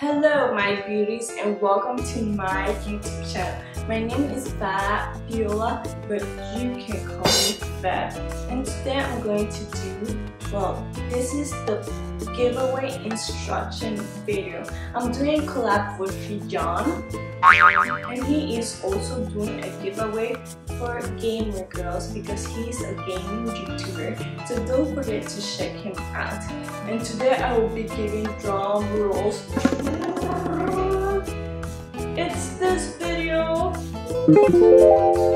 Hello my beauties and welcome to my YouTube channel. My name is Fabiola but you can call me Fab. And today I'm going to do, well, this is the giveaway instruction video. I'm doing a collab with Fijan, and he is also doing a giveaway for gamer girls because he's a gaming YouTuber. So don't forget to check him out. And today I will be giving drum rolls. This video.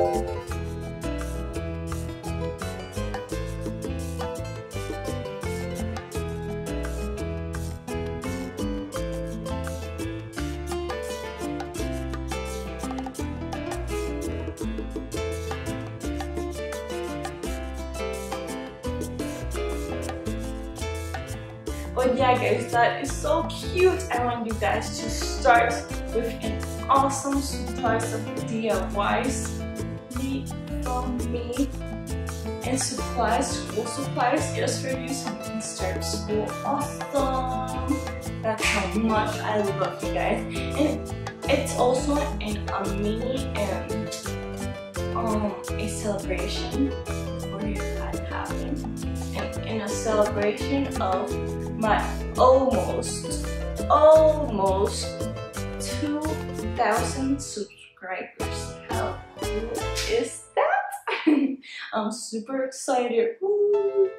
Oh yeah guys, that is so cute. I want you guys to start with an awesome supplies of DIYs me from me and supplies, school supplies just for you so you can start school awesome. That's how much I love you guys. And it's also in a mini and um a celebration for you guys having in a celebration of my almost, almost 2,000 subscribers. How cool is that? I'm super excited. Woo.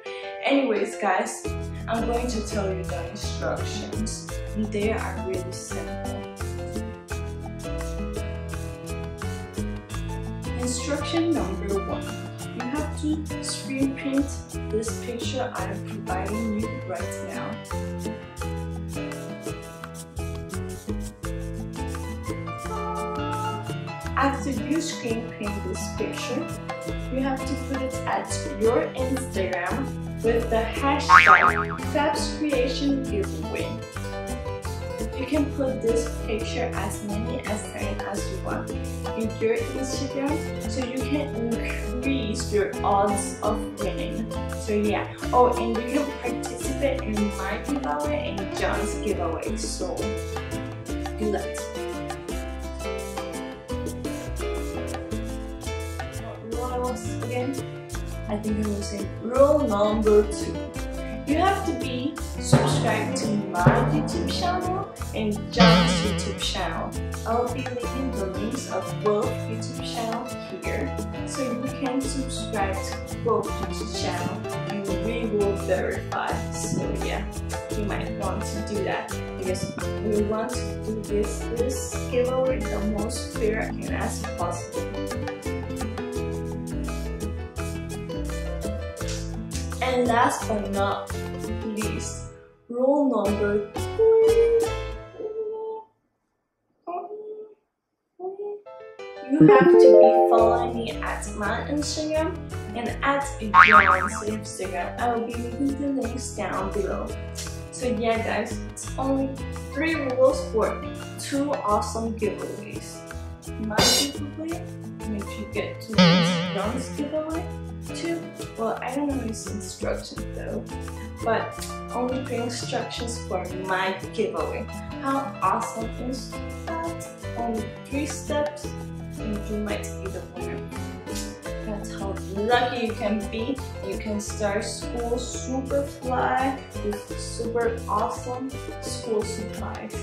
Anyways, guys, I'm going to tell you the instructions. They are really simple. Instruction number one screen print this picture I am providing you right now. After you screen print this picture, you have to put it at your Instagram with the hashtag Fab's Creation Giveaway. You can put this picture as many as times as you want in your Instagram so you can increase your odds of winning. So yeah. Oh, and you can participate in my giveaway and John's giveaway. So do that. What else again? I think I will say rule number two. You have to be subscribed to my YouTube channel and John's YouTube channel. I'll be leaving the links of both YouTube channels here so you can subscribe to both YouTube channels and we will verify. So yeah, you might want to do that because we want to do this, this giveaway the most fair and as possible. And last but not least, rule number three. You have to be following me at my Instagram and at John's Instagram. I will be leaving the links down below. So yeah guys, it's only three rules for two awesome giveaways. My giveaway, and if you get to John's giveaway, Well, I don't know his instructions though, but only three instructions for my giveaway. How awesome is that? Only three steps and you might be the winner. That's how lucky you can be. You can start school super fly with super awesome school supplies.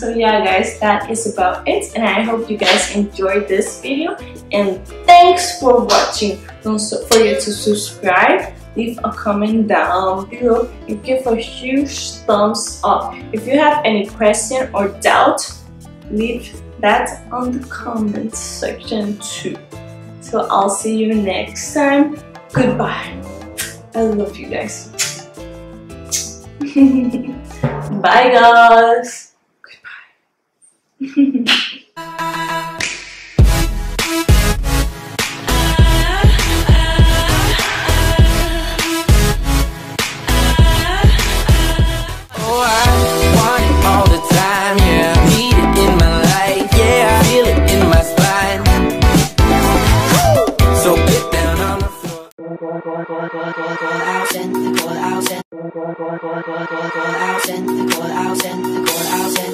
So yeah guys, that is about it and I hope you guys enjoyed this video and thanks for watching. Don't forget to subscribe, leave a comment down below and give a huge thumbs up. If you have any question or doubt, leave that on the comment section too. So I'll see you next time. Goodbye. I love you guys. Bye guys. Send the call out, send the call out, send the call out, send the call out, send